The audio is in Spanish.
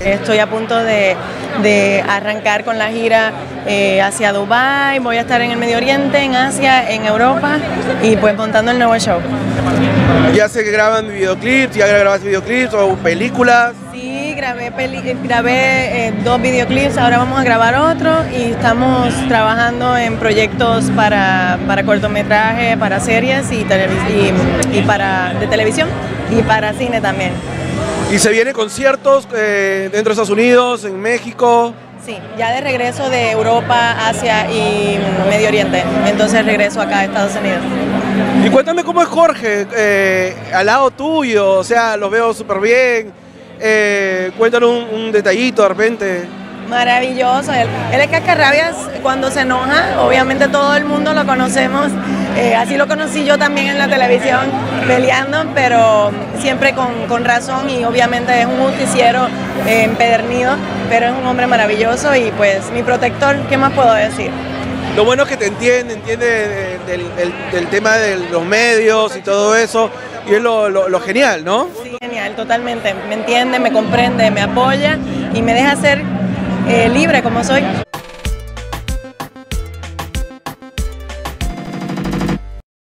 Estoy a punto de, de arrancar con la gira eh, hacia Dubai, voy a estar en el Medio Oriente, en Asia, en Europa y pues montando el nuevo show. Ya que graban videoclips, ya grabaste videoclips o películas. Sí, grabé, peli- grabé eh, dos videoclips, ahora vamos a grabar otro y estamos trabajando en proyectos para, para cortometraje, para series y, y para, de televisión y para cine también. Y se vienen conciertos eh, dentro de Estados Unidos, en México. Sí, ya de regreso de Europa, Asia y Medio Oriente. Entonces regreso acá a Estados Unidos. Y cuéntame cómo es Jorge, eh, al lado tuyo, o sea, lo veo súper bien. Eh, cuéntanos un, un detallito de repente. Maravilloso. Él, él es cascarrabias cuando se enoja. Obviamente todo el mundo lo conocemos. Eh, así lo conocí yo también en la televisión peleando, pero siempre con, con razón y obviamente es un justiciero eh, empedernido, pero es un hombre maravilloso y pues mi protector, ¿qué más puedo decir? Lo bueno es que te entiende, entiende de- del, del- del tema de los medios y todo eso, y es lo, lo- lo genial, ¿no? Sí, genial, totalmente. Me entiende, me comprende, me apoya y me deja ser eh, libre como soy.